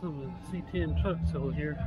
some of the C10 trucks over here.